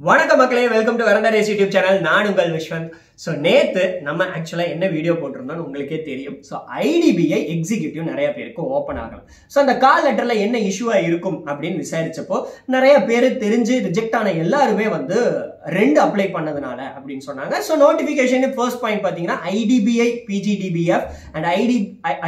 வணக்கம் மக்களே welcome to வரந்தாரேஸ் YouTube channel நான் உங்கள் விஸ்வந்த் ஸோ நேற்று நம்ம ஆக்சுவலாக என்ன வீடியோ போட்டிருந்தோம்னு உங்களுக்கே தெரியும். ஸோ ஐடிபிஐ எக்ஸிக்யூட்டிவ் நிறைய பேருக்கு ஓப்பன் ஆகலாம் ஸோ அந்த கால் லெட்டரில் என்ன இஷ்யூவாக இருக்கும் அப்படின்னு விசாரிச்சப்போ நிறைய பேர் தெரிஞ்சு ரிஜெக்ட் ஆன எல்லாருமே வந்து ரெண்டு அப்ளை பண்ணதுனால அப்படின்னு சொன்னாங்க. ஸோ நோட்டிஃபிகேஷன் ஃபர்ஸ்ட் பாயிண்ட் பார்த்தீங்கன்னா IDBI PGDBF and ID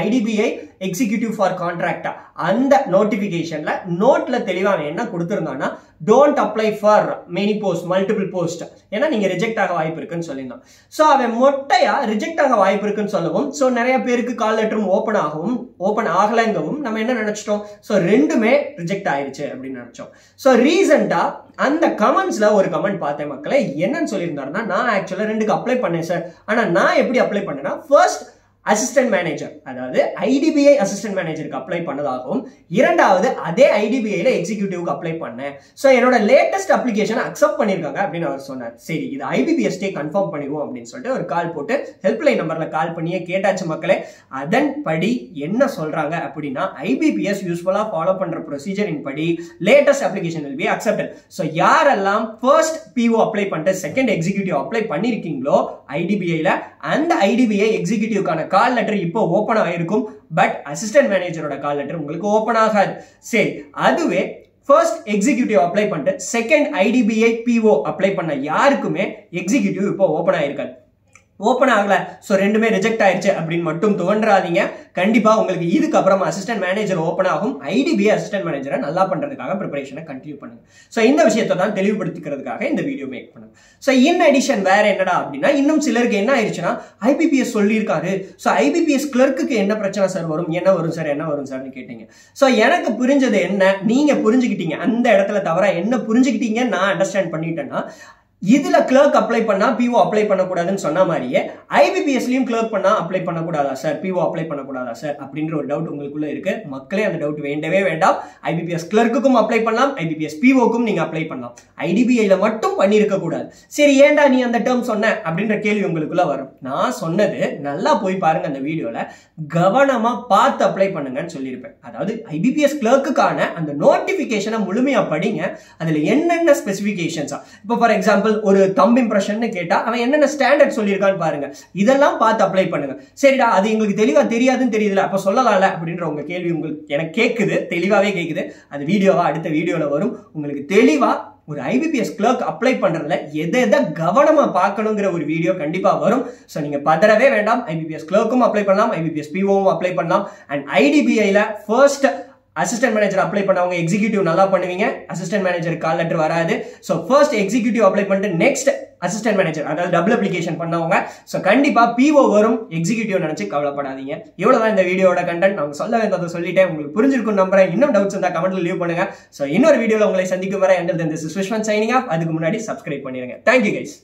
IDBI executive for கான்ட்ராக்டா அந்த நோட்டிஃபிகேஷனில் நோட்டில் தெளிவாக என்ன கொடுத்துருந்தான்னா don't apply for many post multiple post ஏன்னா நீங்கள் ரிஜெக்ட் ஆக வாய்ப்பு இருக்குன்னு சொல்லியிருந்தோம் ஸோ அவன் மொட்டையா ரிஜெக்ட் ஆக வாய்ப்பு இருக்குன்னு சொல்லவும் ஸோ நிறைய பேருக்கு கால் லெட்டரும் ஓப்பன் ஆகவும் ஓப்பன் ஆகலைங்கவும் நம்ம என்ன நினைச்சிட்டோம்? ஸோ ரெண்டுமே ரிஜெக்ட் ஆயிடுச்சு அப்படின்னு நினைச்சோம். ஸோ ரீசெண்டா அந்த கமெண்ட்ஸ்ல ஒரு கமெண்ட் பார்த்தேன் மக்களை. என்னன்னு சொல்லியிருந்தாருன்னா நான் ஆக்சுவலா ரெண்டுக்கு அப்ளை பண்ணேன் சார் ஆனா நான் எப்படி அப்ளை பண்ணேன்னா ஃபர்ஸ்ட் அசிஸ்டன்ட் மேனேஜர் அதாவது ஐடிபிஐ அசிஸ்டன்ட் மேனேஜருக்கு அப்ளை பண்ணதாகவும் இரண்டாவது அதே ஐடிபிஐல எக்ஸிக்யூட்டிவ்க்கு அப்ளை பண்ணேன். ஸோ என்னோட லேட்டஸ்ட் அப்ளிகேஷன் அக்செப்ட் பண்ணியிருக்காங்க அப்படின்னு அவர் சொன்னார். சரி இது ஐபிபிஎஸ்டே கன்ஃபார்ம் பண்ணிடுவோம் அப்படின்னு சொல்லிட்டு ஒரு கால் போட்டு ஹெல்ப்லைன் நம்பர்ல கால் பண்ணியே கேட்டாச்சு மக்களே. அதன்படி என்ன சொல்றாங்க அப்படின்னா ஐபிபிஎஸ் யூஸ்ஃபுல்லா ஃபாலோ பண்ற ப்ரொசீஜரின் படி latest application will be accepted so யாரெல்லாம் ஃபர்ஸ்ட் பிஓ அப்ளை பண்ணிட்டு செகண்ட் எக்ஸிக்யூட்டிவ் அப்ளை பண்ணிருக்கீங்களோ ஐடிபிஐல அந்த ஐடிபிஐ எக்ஸிக்யூட்டிவ்க்கான கால் லெட்டர் இப்போ ஓப்பன் ஆயிருக்கும் பட் அசிஸ்டன்ட் மேனேஜரோட கால் லெட்டர் உங்களுக்கு ஓப்பன் ஆகாது. சரி அதுவே ஃபர்ஸ்ட் எக்ஸிக்யூட்டிவ் அப்ளை பண்ணிட்டு செகண்ட் ஐடிபிஐ பிஓ அப்ளை பண்ண யாருக்குமே எக்ஸிக்யூட்டிவ் இப்போ ஓப்பன் ஆயிருக்காது. ஓப்பன் ஆகலை. ஸோ ரெண்டுமே ரிஜெக்ட் ஆயிடுச்சு அப்படின்னு மட்டும் தோன்றாதீங்க. கண்டிப்பாக உங்களுக்கு இதுக்கப்புறம் அசிஸ்டன்ட் மேனேஜர் ஓப்பன் ஆகும். ஐடிபிஐ அசிஸ்டன்ட் மேனேஜரை நல்லா பண்ணுறதுக்காக ப்ரிப்பரேஷனை கண்டினியூ பண்ணுங்க. ஸோ இந்த விஷயத்தை தான் தெளிவுபடுத்திக்கிறதுக்காக இந்த வீடியோ மேக் பண்ணுங்க. ஸோ இன் அடிஷன் வேற என்னடா அப்படின்னா இன்னும் சிலருக்கு என்ன ஆயிடுச்சுன்னா ஐபிபிஎஸ் சொல்லியிருக்காரு. ஸோ ஐபிபிஎஸ் கிளர்க்குக்கு என்ன பிரச்சனை சார் வரும்? என்ன வரும் சார் என்ன வரும் சார்னு கேட்டீங்க. ஸோ எனக்கு புரிஞ்சது என்ன? நீங்கள் புரிஞ்சுக்கிட்டீங்க. அந்த இடத்துல தவிர என்ன புரிஞ்சுக்கிட்டீங்க நான் அண்டர்ஸ்டாண்ட் பண்ணிட்டேன்னா இதுல கிளர்க் அப்ளை பண்ணா பிஓ அப்ளை பண்ணக்கூடாதுன்னு சொன்ன மாதிரியே ஐபிபிஎஸ்லயும் கிளர்க் பண்ணா அப்ளை பண்ணக்கூடாதா சார் பிஓ அப்ளை பண்ணக்கூடாதா சார் அப்படின்ற ஒரு டவுட் உங்களுக்குள்ள இருக்கு. மக்களே அந்த டவுட் வேண்டவே வேண்டாம். ஐபிபிஎஸ் கிளர்க்குக்கும் அப்ளை பண்ணலாம். ஐபிபிஎஸ் பிஓக்கும் நீங்க அப்ளை பண்ணலாம். ஐடிபிஐல மட்டும் பண்ணிருக்க கூடாது. சரி ஏன்டா நீ அந்த டேர்ம் சொன்ன? அப்படின்ற கேள்வி உங்களுக்குள்ள வரும். நான் சொன்னது நல்லா போய் பாருங்க அந்த வீடியோல. கவனமா பார்த்து அப்ளை பண்ணுங்கன்னு சொல்லியிருப்பேன். அதாவது ஐபிபிஎஸ் கிளர்க்குக்கான அந்த நோட்டிபிகேஷனை முழுமையா படிங்க. அதுல என்னென்ன ஸ்பெசிபிகேஷன்ஸா இப்போ ஃபார் எக்ஸாம்பிள் ஒரு தம் இம்ப்ரெஷன் கேட்டா அவன் என்னென்ன ஸ்டாண்டர்ட் சொல்லியிருக்கான்னு பாருங்க. இதெல்லாம் பார்த்து அப்ளை பண்ணுங்க. சரிடா அது எங்களுக்கு தெளிவா தெரியாதுன்னு தெரியுதுல அப்ப சொல்லலாம்ல அப்படின்ற உங்க கேள்வி உங்களுக்கு எனக்கு கேட்குது தெளிவாவே கேட்குது அது வீடியோவா அடுத்த வீடியோல வரும். உங்களுக்கு தெளிவா ஒரு ஐபிபிஎஸ் கிளர்க் அப்ளை பண்றதுல எதை எதை கவனமா பார்க்கணுங்கிற ஒரு வீடியோ கண்டிப்பா வரும். ஸோ நீங்க பதறவே வேண்டாம். ஐபிபிஎஸ் கிளர்க்கும் அப்ளை பண்ணலாம் ஐபிபிஎஸ் பிஓவும் அப்ளை பண்ணலாம். அண்ட் ஐடிபிஐல ஃபர்ஸ்ட் அசிஸ்டன்ட் மேனேஜர் அப்ளை பண்ணவங்க எக்ஸிக்யூட்டிவ் நல்லா பண்ணுவீங்க. அசிஸ்டன்ட் மேனேஜர் கால் லெட்டர் வராது. ஸோ ஃபர்ஸ்ட் எக்ஸிக்யூட்டிவ் அப்ளை பண்ணிட்டு நெக்ஸ்ட் அசிஸ்டன்ட் மேனேஜர் அதாவது டபுள் அப்ளிகேஷன் பண்ணவங்க. ஸோ கண்டிப்பா பிஓ வரும். எக்ஸிக்யூட்டிவ் நினைச்சு கவலைப்படாதீங்க. இவ்வளவுதான் இந்த வீடியோட கண்டென்ட் அவங்க சொல்ல வேண்டியதை சொல்லிட்டேன். உங்களுக்கு புரிஞ்சிருக்கும் நம்புறேன். இன்னும் டவுட்ஸ் இருந்தால் கமெண்ட்ல லீவ் பண்ணுங்க. ஸோ இன்னொரு வீடியோவில் உங்களை சந்திக்கும் வரை எங்கள் திஸ் விஸ்வன் சைனிங் ஆஃப் அதுக்கு முன்னாடி சப்ஸ்கிரைப் பண்ணிருங்க. Thank you guys